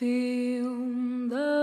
Feel the